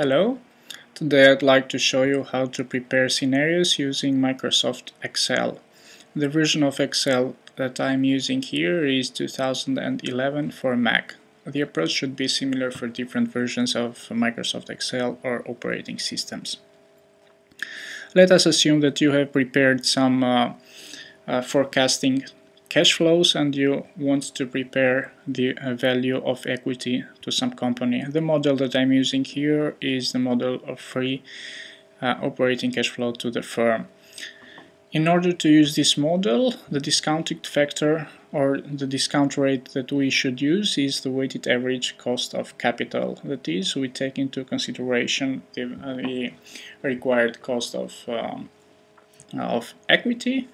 Hello, today I'd like to show you how to prepare scenarios using Microsoft Excel. The version of Excel that I'm using here is 2011 for Mac. The approach should be similar for different versions of Microsoft Excel or operating systems. Let us assume that you have prepared some uh, uh, forecasting cash flows and you want to prepare the uh, value of equity to some company. The model that I'm using here is the model of free uh, operating cash flow to the firm. In order to use this model, the discounting factor or the discount rate that we should use is the weighted average cost of capital. That is, we take into consideration the, uh, the required cost of, um, of equity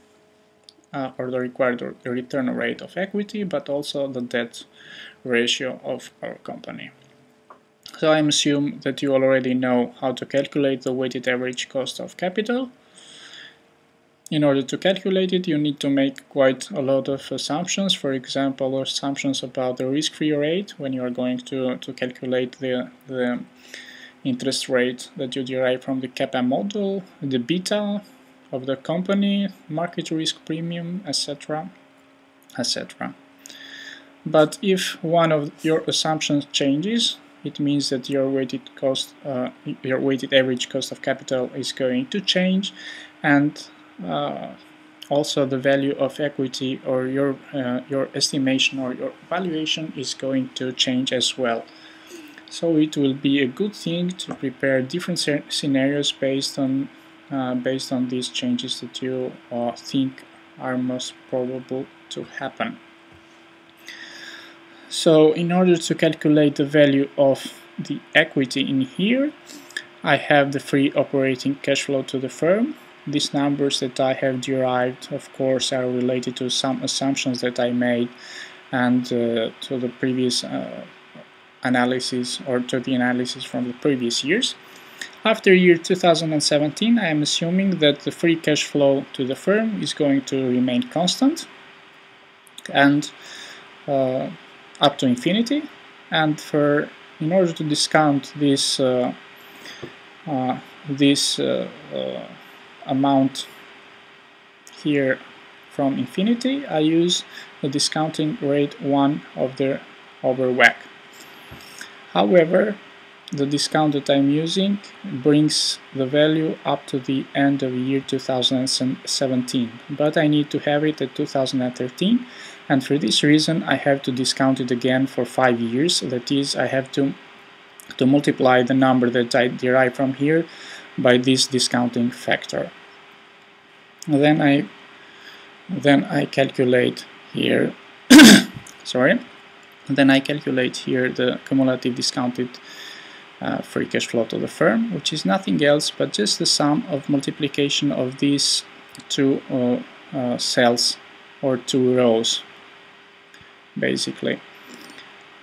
uh, or the required return rate of equity, but also the debt ratio of our company. So I assume that you already know how to calculate the weighted average cost of capital. In order to calculate it, you need to make quite a lot of assumptions. For example, assumptions about the risk-free rate when you are going to, to calculate the, the interest rate that you derive from the CAPM model, the beta, of the company, market risk premium, etc. etc. But if one of your assumptions changes, it means that your weighted cost, uh, your weighted average cost of capital is going to change, and uh, also the value of equity or your uh, your estimation or your valuation is going to change as well. So it will be a good thing to prepare different scenarios based on uh, based on these changes that you uh, think are most probable to happen. So in order to calculate the value of the equity in here, I have the free operating cash flow to the firm. These numbers that I have derived, of course, are related to some assumptions that I made and uh, to the previous uh, analysis or to the analysis from the previous years. After year 2017, I am assuming that the free cash flow to the firm is going to remain constant and uh, up to infinity. And for in order to discount this uh, uh, this uh, uh, amount here from infinity, I use the discounting rate 1 of the over WACC. However, the discount that I'm using brings the value up to the end of year 2017 but I need to have it at 2013 and for this reason I have to discount it again for five years. That is I have to to multiply the number that I derive from here by this discounting factor. Then I then I calculate here sorry. Then I calculate here the cumulative discounted uh, free cash flow to the firm, which is nothing else but just the sum of multiplication of these two uh, uh, cells or two rows, basically.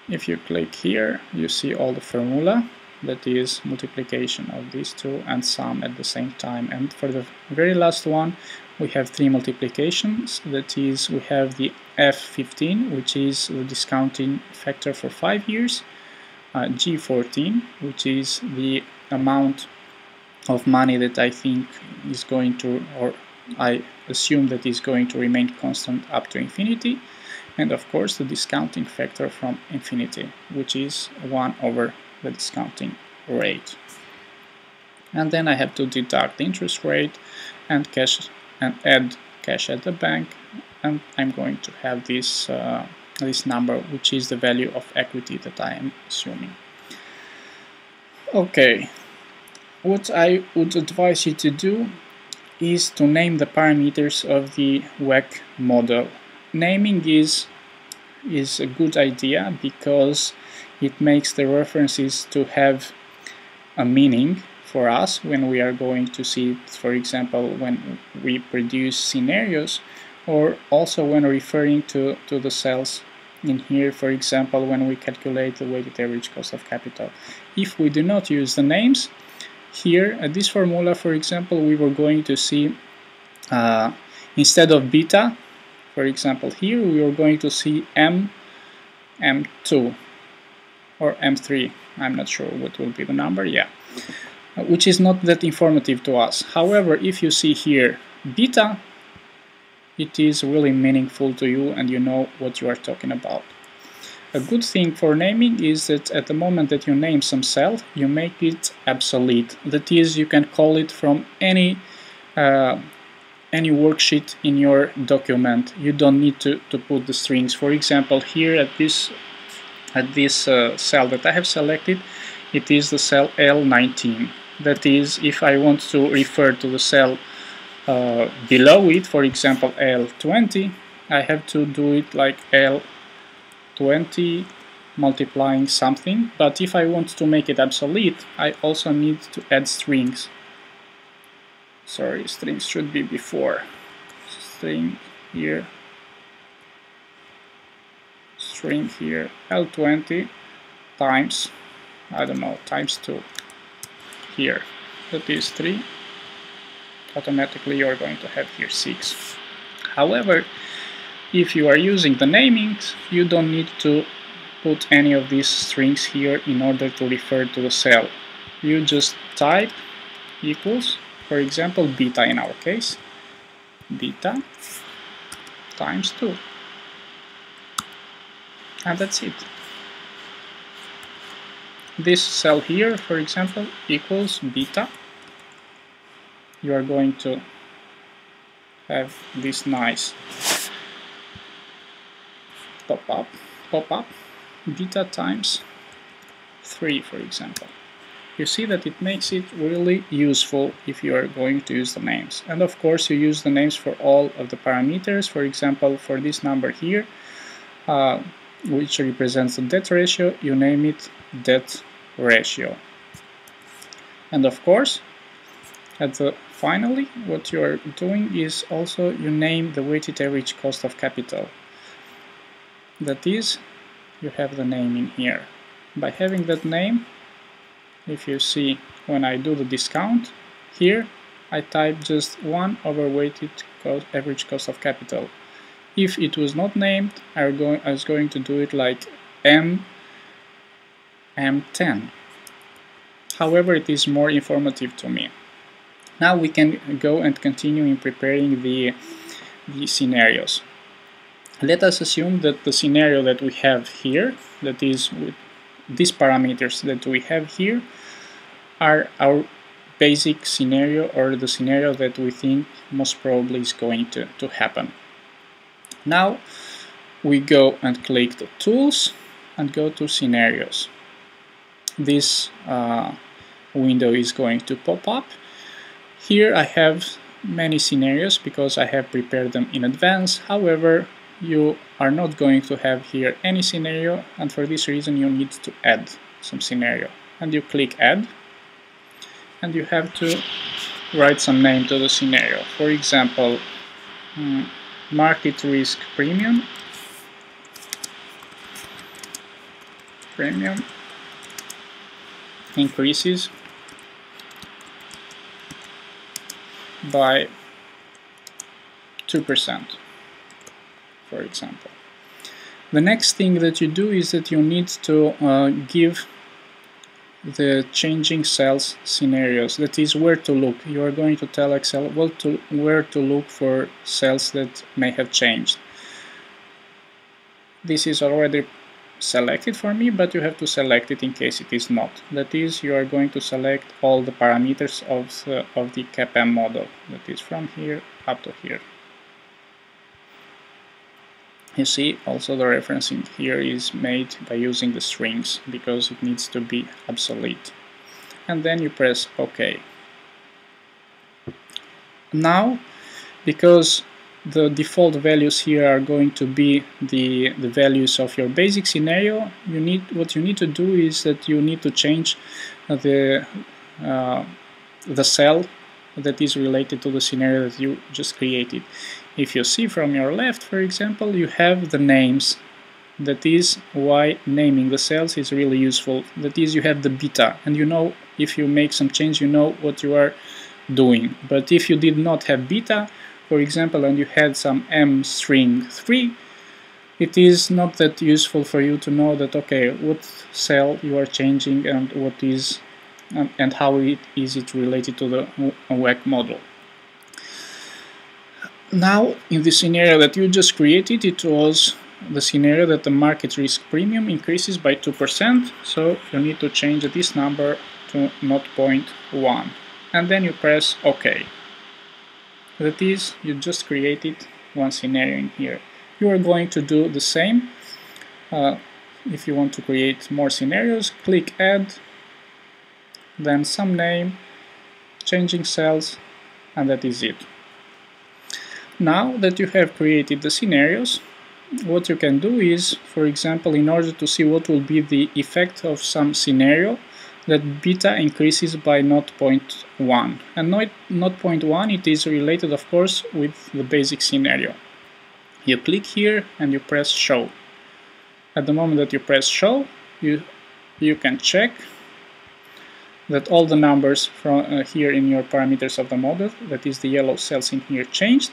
If you click here, you see all the formula, that is multiplication of these two and sum at the same time. And for the very last one, we have three multiplications, that is, we have the F15, which is the discounting factor for five years, G14 which is the amount of money that I think is going to or I assume that is going to remain constant up to infinity and of course the discounting factor from infinity which is 1 over the discounting rate. And then I have to deduct the interest rate and cash and add cash at the bank and I'm going to have this uh, this number which is the value of equity that I am assuming. Okay, what I would advise you to do is to name the parameters of the WACC model. Naming is is a good idea because it makes the references to have a meaning for us when we are going to see for example when we produce scenarios or also when referring to, to the cells in here, for example, when we calculate the weighted average cost of capital. If we do not use the names, here at this formula, for example, we were going to see uh, instead of beta, for example, here we are going to see M, M2 or M3. I'm not sure what will be the number, yeah. uh, which is not that informative to us. However, if you see here beta, it is really meaningful to you and you know what you are talking about. A good thing for naming is that at the moment that you name some cell, you make it absolute. That is, you can call it from any uh, any worksheet in your document. You don't need to, to put the strings. For example, here at this at this uh, cell that I have selected, it is the cell L19. That is, if I want to refer to the cell uh, below it, for example L20, I have to do it like L 20 multiplying something, but if I want to make it absolute, I also need to add strings. Sorry, strings should be before. String here, string here, L20 times, I don't know, times 2 here. That is 3. Automatically you're going to have here 6. However, if you are using the namings, you don't need to put any of these strings here in order to refer to the cell. You just type equals, for example, beta in our case, beta times 2. And that's it. This cell here, for example, equals beta. You are going to have this nice pop up, pop up beta times 3 for example. You see that it makes it really useful if you are going to use the names. And of course you use the names for all of the parameters. For example, for this number here, uh, which represents the debt ratio, you name it debt ratio. And of course, at the finally, what you are doing is also you name the weighted average cost of capital. That is you have the name in here. By having that name if you see when I do the discount here I type just 1 over weighted cost, average cost of capital. If it was not named I, going, I was going to do it like M M10 however it is more informative to me now we can go and continue in preparing the, the scenarios let us assume that the scenario that we have here, that is with these parameters that we have here, are our basic scenario or the scenario that we think most probably is going to, to happen. Now we go and click the tools and go to scenarios. This uh, window is going to pop up. Here I have many scenarios because I have prepared them in advance. However, you are not going to have here any scenario and for this reason you need to add some scenario. And you click add and you have to write some name to the scenario. For example um, market risk premium. Premium increases by 2% for example. The next thing that you do is that you need to uh, give the changing cells scenarios. That is where to look. You are going to tell Excel well to where to look for cells that may have changed. This is already selected for me but you have to select it in case it is not that is you are going to select all the parameters of the, of the CAPM model that is from here up to here you see also the referencing here is made by using the strings because it needs to be absolute. And then you press OK. Now, because the default values here are going to be the, the values of your basic scenario, you need what you need to do is that you need to change the, uh, the cell that is related to the scenario that you just created. If you see from your left, for example, you have the names. That is why naming the cells is really useful. That is, you have the beta, and you know if you make some change, you know what you are doing. But if you did not have beta, for example, and you had some m string 3, it is not that useful for you to know that, okay, what cell you are changing and what is and, and how it is it related to the WACC model. Now, in the scenario that you just created, it was the scenario that the market risk premium increases by 2%, so you need to change this number to 0.1 and then you press OK. That is, you just created one scenario in here. You are going to do the same. Uh, if you want to create more scenarios, click Add, then some name, changing cells, and that is it. Now that you have created the scenarios, what you can do is, for example, in order to see what will be the effect of some scenario, that beta increases by 0.1 and 0.1 it is related of course with the basic scenario. You click here and you press show. At the moment that you press show you you can check that all the numbers from uh, here in your parameters of the model that is the yellow cells in here changed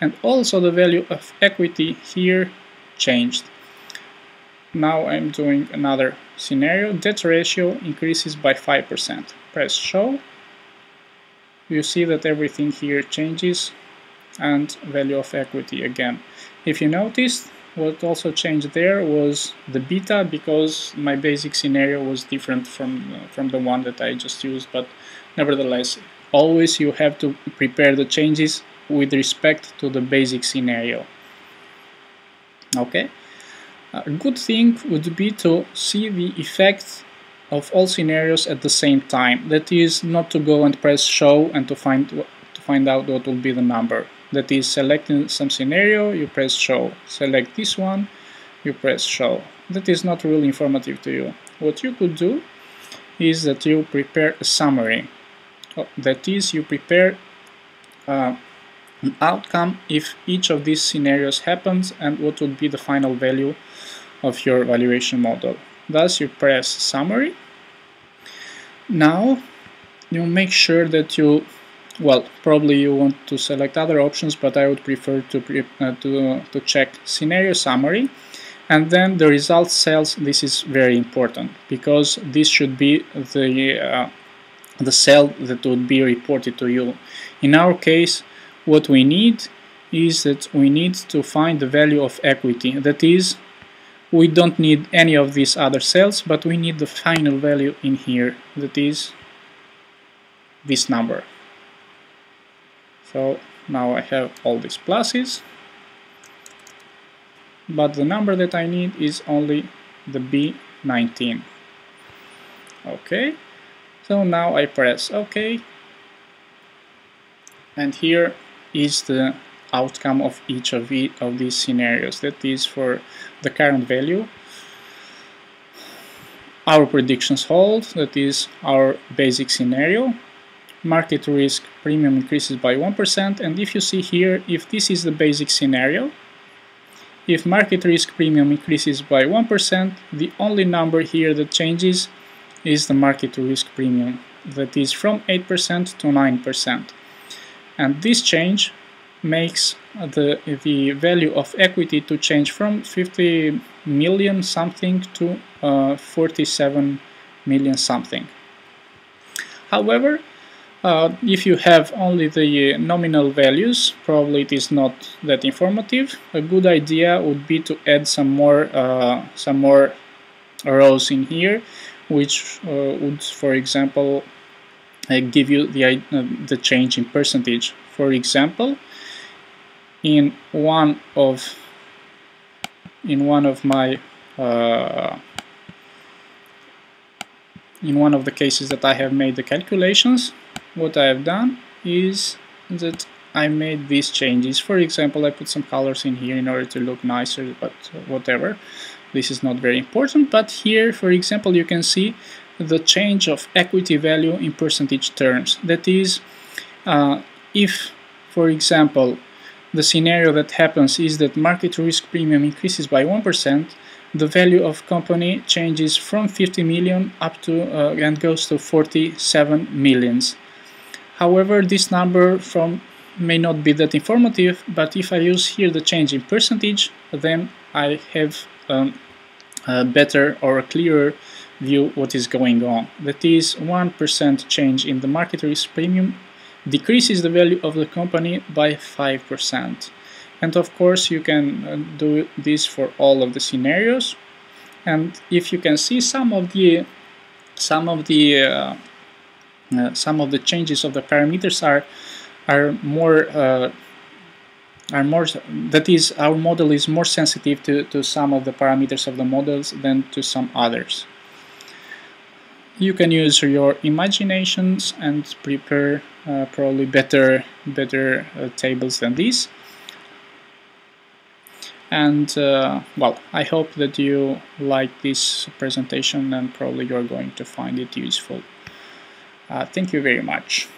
and also the value of equity here changed. Now I'm doing another scenario. Debt ratio increases by 5%. Press show. You see that everything here changes and value of equity again. If you noticed, what also changed there was the beta because my basic scenario was different from, uh, from the one that I just used, but nevertheless, always you have to prepare the changes with respect to the basic scenario. Okay. A good thing would be to see the effect of all scenarios at the same time. That is not to go and press show and to find to find out what will be the number. That is selecting some scenario, you press show. Select this one, you press show. That is not really informative to you. What you could do is that you prepare a summary. Oh, that is, you prepare uh, an outcome if each of these scenarios happens and what would be the final value of your valuation model. Thus you press summary. Now you make sure that you well probably you want to select other options but I would prefer to, pre uh, to, to check scenario summary and then the result cells this is very important because this should be the uh, the cell that would be reported to you in our case what we need is that we need to find the value of equity that is we don't need any of these other cells but we need the final value in here that is this number. So now I have all these pluses but the number that I need is only the B19 okay so now I press OK. And here is the outcome of each of, the, of these scenarios. That is for the current value. Our predictions hold, that is our basic scenario. Market risk premium increases by 1%, and if you see here, if this is the basic scenario, if market risk premium increases by 1%, the only number here that changes is the market risk premium, that is from 8% to 9%. And this change makes the, the value of equity to change from 50 million something to uh, 47 million something. However, uh, if you have only the nominal values, probably it is not that informative. A good idea would be to add some more uh, some more rows in here, which uh, would, for example, uh, give you the uh, the change in percentage. For example, in one of in one of my uh, in one of the cases that I have made the calculations what I have done is that I made these changes. For example I put some colors in here in order to look nicer but whatever. This is not very important but here for example you can see the change of equity value in percentage terms. That is uh, if for example the scenario that happens is that market risk premium increases by 1%, the value of company changes from 50 million up to uh, and goes to 47 millions. However, this number from may not be that informative, but if I use here the change in percentage, then I have um, a better or a clearer view what is going on. That is 1% change in the market risk premium decreases the value of the company by 5%. And of course you can uh, do this for all of the scenarios. And if you can see some of the some of the uh, uh, some of the changes of the parameters are are more uh, are more that is our model is more sensitive to, to some of the parameters of the models than to some others you can use your imaginations and prepare uh, probably better better uh, tables than these. And uh, well I hope that you like this presentation and probably you're going to find it useful. Uh, thank you very much